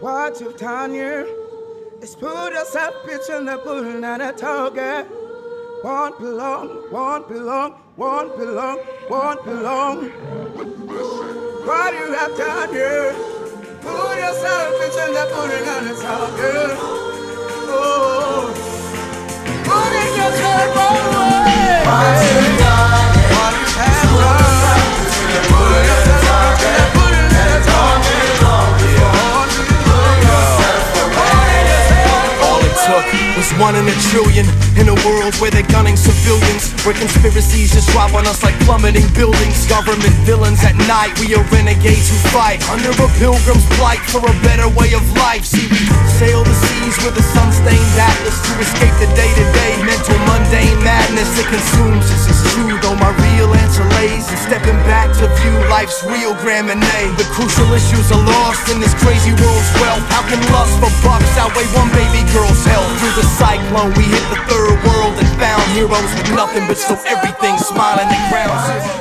What you've done here is put yourself in the pool and a target. Won't belong, won't belong, won't belong, won't belong. What you have done here, put yourself in the pool and a target. Was one in a trillion In a world where they're gunning civilians. Where conspiracies just drop on us like plummeting buildings. Government villains at night, we are renegades who fight. Under a pilgrim's plight for a better way of life. See, we sail the seas with a sun-stained atlas To escape the day-to-day mental mundane madness That consumes. Us is true Though my real answer lays. In stepping back to view life's real grand The crucial issues are lost in this crazy world's wealth. How can lust for bucks outweigh one baby girl's health? The cyclone. We hit the third world and found heroes with nothing but so everything smiling and crowns